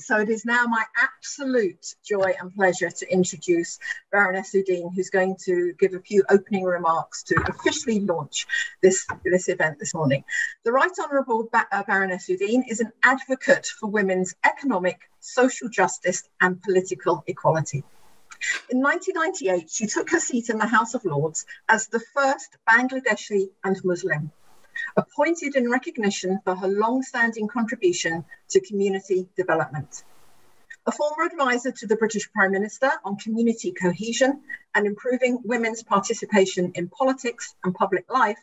So it is now my absolute joy and pleasure to introduce Baroness Uddin, who's going to give a few opening remarks to officially launch this, this event this morning. The Right Honourable ba- uh, Baroness Uddin is an advocate for women's economic, social justice and political equality. In 1998, she took her seat in the House of Lords as the first Bangladeshi and Muslim appointed in recognition for her long-standing contribution to community development. A former advisor to the British Prime Minister on community cohesion and improving women's participation in politics and public life,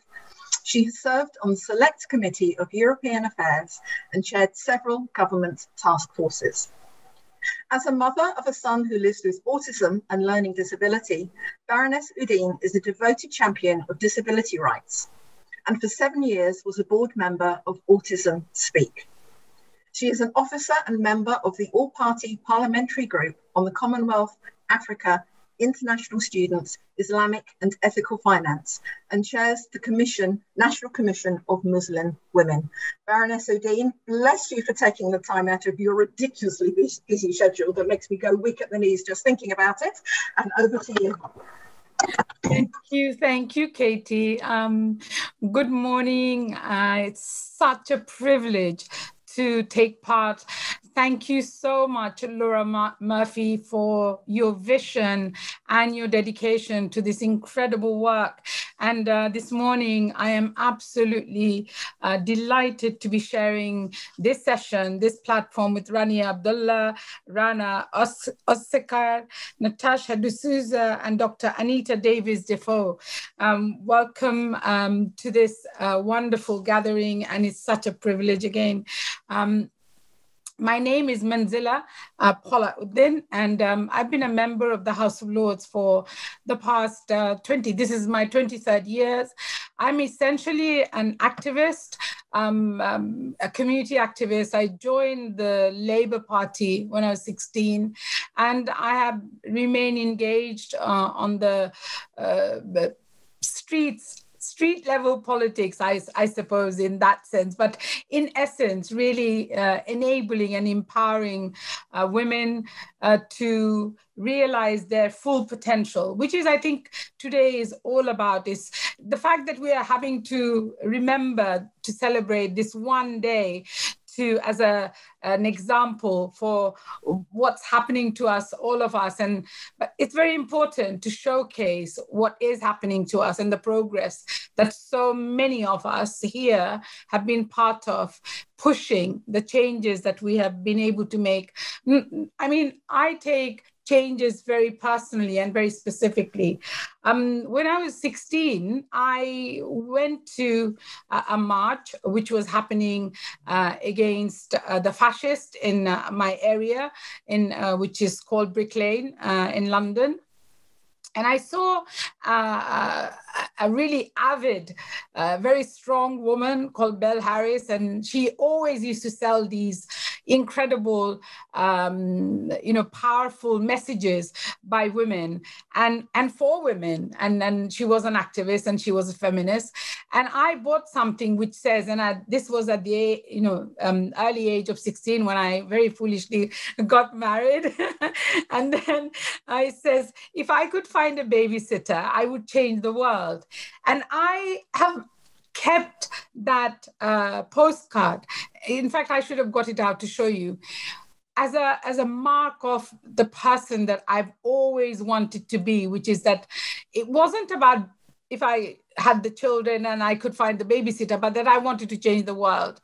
she has served on the Select Committee of European Affairs and chaired several government task forces. As a mother of a son who lives with autism and learning disability, Baroness Uddin is a devoted champion of disability rights and for seven years was a board member of Autism Speak. She is an officer and member of the all party parliamentary group on the Commonwealth, Africa, International Students, Islamic and Ethical Finance, and chairs the Commission, National Commission of Muslim Women. Baroness Uddin, bless you for taking the time out of your ridiculously busy schedule that makes me go weak at the knees just thinking about it. And over to you. Thank you, thank you, Katie. Um, good morning. Uh, it's such a privilege to take part Thank you so much, Laura Murphy, for your vision and your dedication to this incredible work. And uh, this morning, I am absolutely uh, delighted to be sharing this session, this platform with Rania Abdullah, Rana Os- Osekar, Natasha D'Souza, and Dr. Anita Davis Defoe. Um, welcome um, to this uh, wonderful gathering, and it's such a privilege again. Um, my name is Manzila uh, Pola Uddin, and um, I've been a member of the House of Lords for the past uh, 20, this is my 23rd years. I'm essentially an activist, um, um, a community activist. I joined the Labour Party when I was 16, and I have remained engaged uh, on the uh, streets street level politics, I, I suppose, in that sense, but in essence, really uh, enabling and empowering uh, women uh, to realize their full potential, which is, I think, today is all about is the fact that we are having to remember to celebrate this one day to as a an example for what's happening to us all of us. And but it's very important to showcase what is happening to us and the progress that so many of us here have been part of pushing the changes that we have been able to make. I mean i take changes very personally and very specifically. Um, when I was 16, I went to a, a march which was happening uh, against uh, the fascist in uh, my area, in uh, which is called Brick Lane uh, in London and I saw uh, a really avid, uh, very strong woman called Belle Harris, and she always used to sell these incredible, um, you know, powerful messages by women and and for women. And and she was an activist and she was a feminist. And I bought something which says, and I, this was at the you know um, early age of 16 when I very foolishly got married, and then I says, if I could find a babysitter, I would change the world. And I have kept that uh, postcard. In fact, I should have got it out to show you. As a, as a mark of the person that I've always wanted to be, which is that it wasn't about if I had the children and I could find the babysitter, but that I wanted to change the world.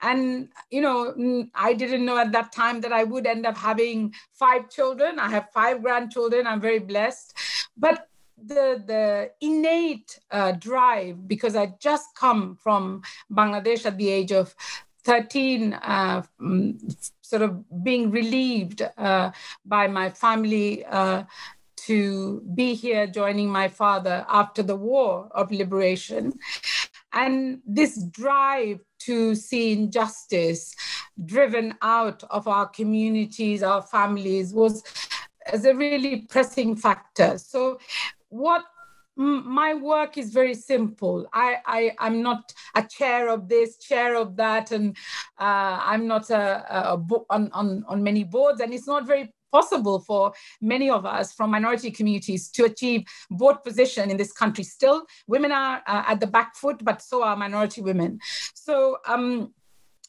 And, you know, I didn't know at that time that I would end up having five children. I have five grandchildren. I'm very blessed. But the the innate uh, drive because I just come from Bangladesh at the age of 13 uh, mm, sort of being relieved uh, by my family uh, to be here joining my father after the war of liberation. And this drive to see injustice driven out of our communities our families was as a really pressing factor. So what my work is very simple. I, I I'm not a chair of this, chair of that, and uh, I'm not a, a, on, on on many boards, and it's not very possible for many of us from minority communities to achieve board position in this country. Still, women are uh, at the back foot, but so are minority women. So. Um,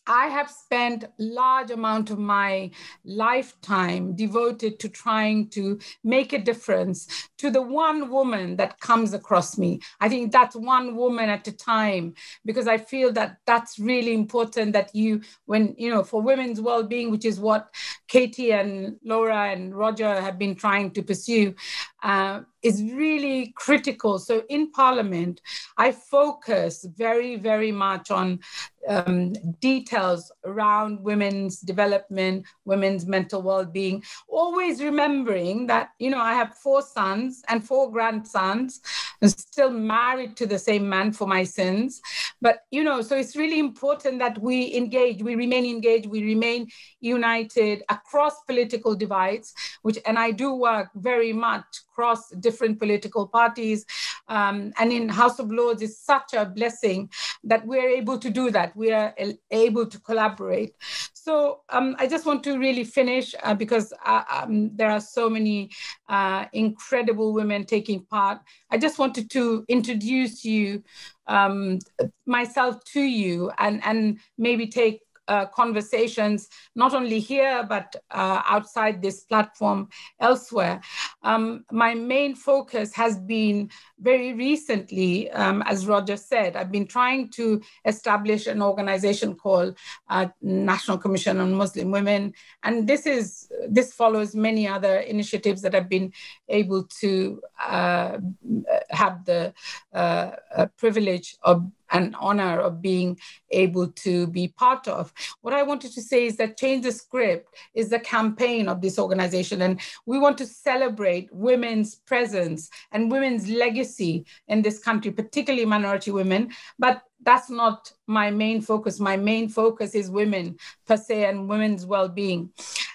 I have spent large amount of my lifetime devoted to trying to make a difference to the one woman that comes across me. I think that's one woman at a time because I feel that that's really important that you when you know for women's well-being which is what Katie and Laura and Roger have been trying to pursue uh, is really critical. So in Parliament, I focus very, very much on um, details around women's development, women's mental well-being, always remembering that, you know, I have four sons and four grandsons, and still married to the same man for my sins. But, you know, so it's really important that we engage, we remain engaged, we remain united across political divides, which, and I do work very much across different political parties. Um, and in House of Lords is such a blessing that we're able to do that. We are able to collaborate. So um, I just want to really finish uh, because uh, um, there are so many uh, incredible women taking part. I just wanted to introduce you, um, myself to you, and, and maybe take uh, conversations, not only here, but uh, outside this platform elsewhere. Um, my main focus has been very recently, um, as Roger said, I've been trying to establish an organization called uh, National Commission on Muslim Women. And this is this follows many other initiatives that I've been able to uh, have the uh, privilege of and honor of being able to be part of. What I wanted to say is that Change the Script is the campaign of this organization, and we want to celebrate women's presence and women's legacy in this country, particularly minority women. But that's not my main focus. My main focus is women per se and women's well being.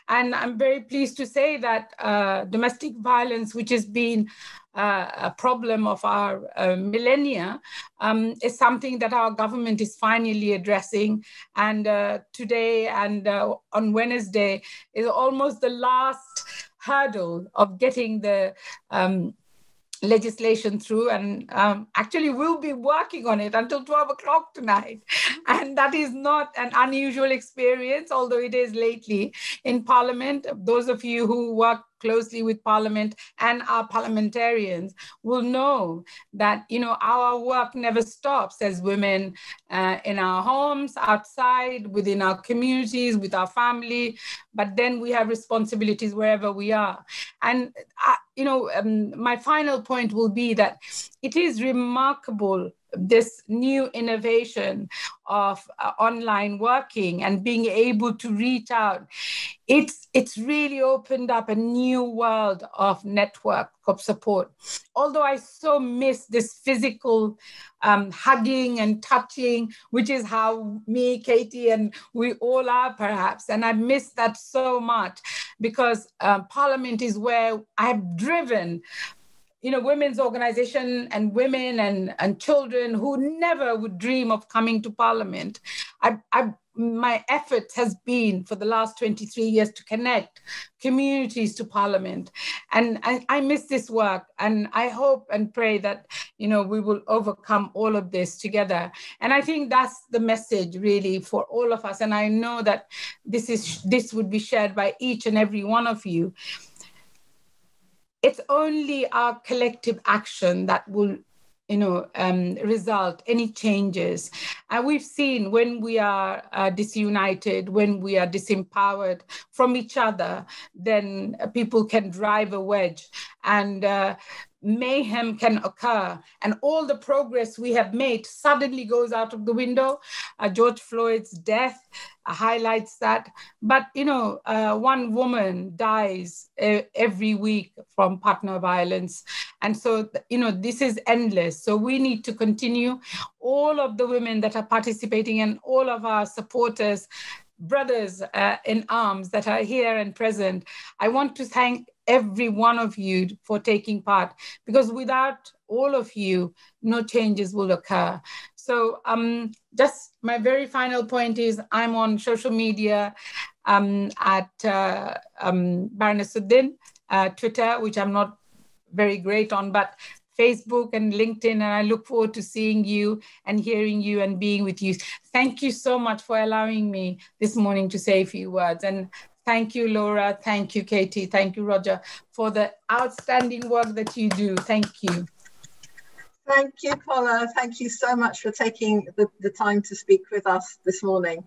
And I'm very pleased to say that uh, domestic violence, which has been uh, a problem of our uh, millennia um, is something that our government is finally addressing. And uh, today and uh, on Wednesday is almost the last hurdle of getting the um, legislation through and um, actually we'll be working on it until 12 o'clock tonight. And that is not an unusual experience although it is lately in parliament. Those of you who work closely with Parliament and our parliamentarians will know that you know our work never stops as women uh, in our homes, outside, within our communities, with our family. But then we have responsibilities wherever we are. And uh, you know, um, my final point will be that it is remarkable this new innovation of uh, online working and being able to reach out. It's it's really opened up a new world of network of support. Although i so miss this physical um, hugging and touching which is how me katie and we all are perhaps. And i miss that so much because um, parliament is where i've driven you know, women's organization and women and, and children who never would dream of coming to parliament. I, I, my effort has been for the last 23 years to connect communities to parliament. And I, I miss this work. And I hope and pray that, you know, we will overcome all of this together. And I think that's the message really for all of us. And I know that this is this would be shared by each and every one of you it's only our collective action that will you know um, result any changes and we've seen when we are uh, disunited when we are disempowered from each other then people can drive a wedge and uh, mayhem can occur and all the progress we have made suddenly goes out of the window. Uh, George Floyd's death highlights that. But, you know, uh, one woman dies uh, every week from partner violence. And so, you know, this is endless. So we need to continue. All of the women that are participating and all of our supporters brothers uh, in arms that are here and present. I want to thank every one of you for taking part because without all of you, no changes will occur. So um, just my very final point is I'm on social media um, at uh, um, Baroness Uddin, uh, Twitter, which I'm not very great on, but Facebook and LinkedIn, and I look forward to seeing you and hearing you and being with you. Thank you so much for allowing me this morning to say a few words. And thank you, Laura. Thank you, Katie. Thank you, Roger, for the outstanding work that you do. Thank you. Thank you, Pola. Thank you so much for taking the, the time to speak with us this morning.